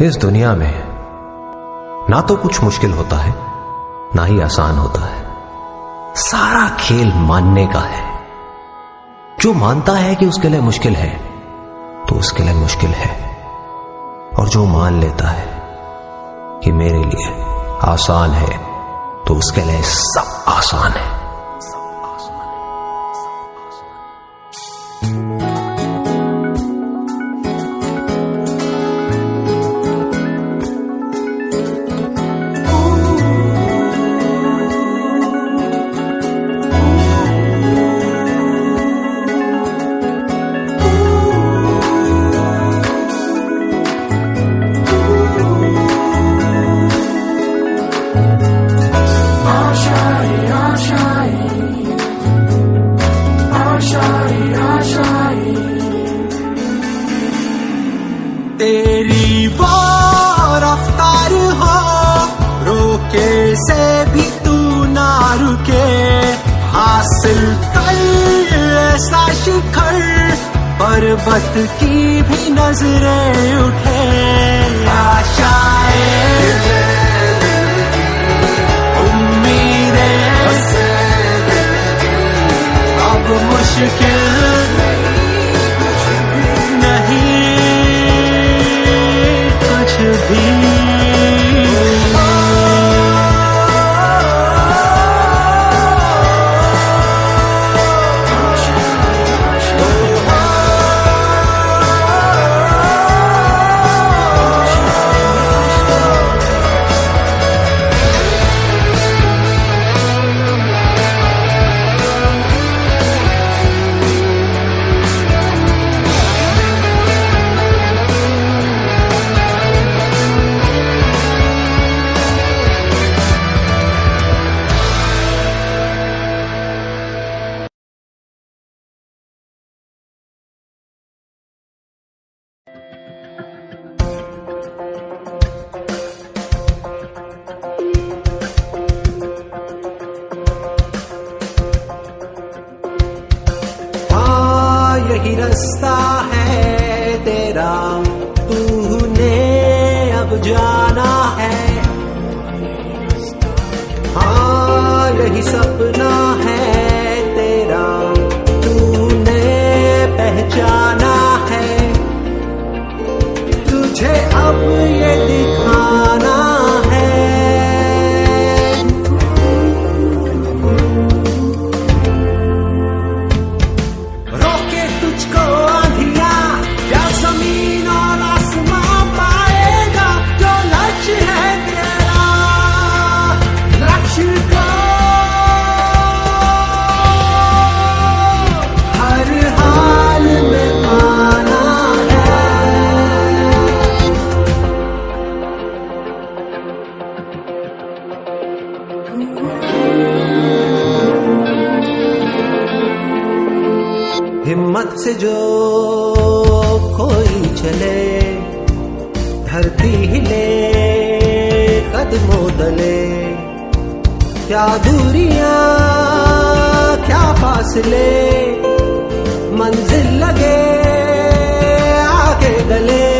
इस दुनिया में ना तो कुछ मुश्किल होता है, ना ही आसान होता है। सारा खेल मानने का है। जो मानता है कि उसके लिए मुश्किल है तो उसके लिए मुश्किल है। और जो मान लेता है कि मेरे लिए आसान है तो उसके लिए सब आसान है। से भी तू ना रुके। हासिल कर ऐसा शिखर, पर्वत की भी नज़रें उठे। आशाएँ रास्ता है तेरा तूने अब जाना है। हाँ यही सपना है तेरा तूने पहचाना हिम्मत से जो कोई चले, धरती हिले कदमों तले। क्या दूरिया, क्या फासले, मंजिल लगे आगे गले।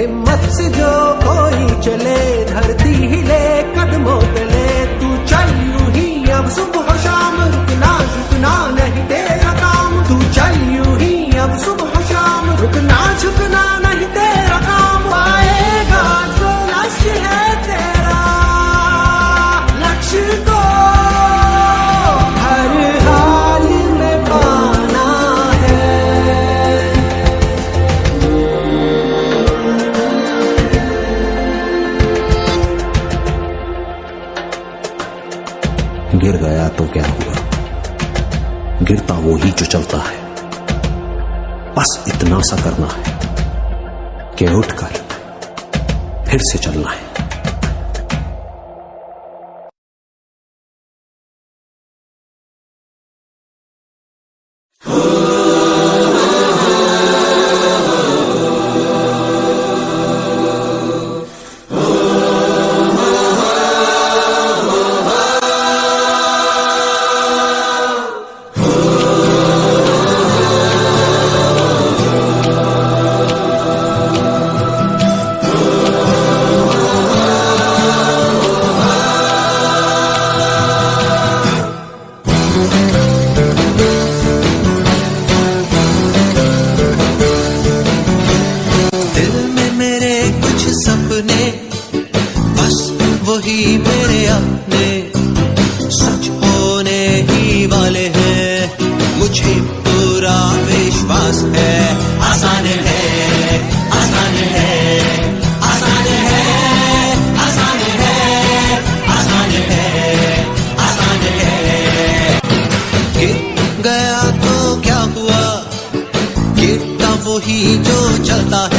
हिम्मत से जो कोई चले, धरती हिले कदमों तले। गिर गया तो क्या हुआ? गिरता वो ही जो चलता है। बस इतना सा करना है कि उठकर फिर से चलना है। सपने सच होने ही वाले हैं। मुझे पूरा विश्वास है। आसान है आसान है आसान है आसान है आसान है आसान है। गिर गया तो क्या हुआ? गिरता वही जो चलता है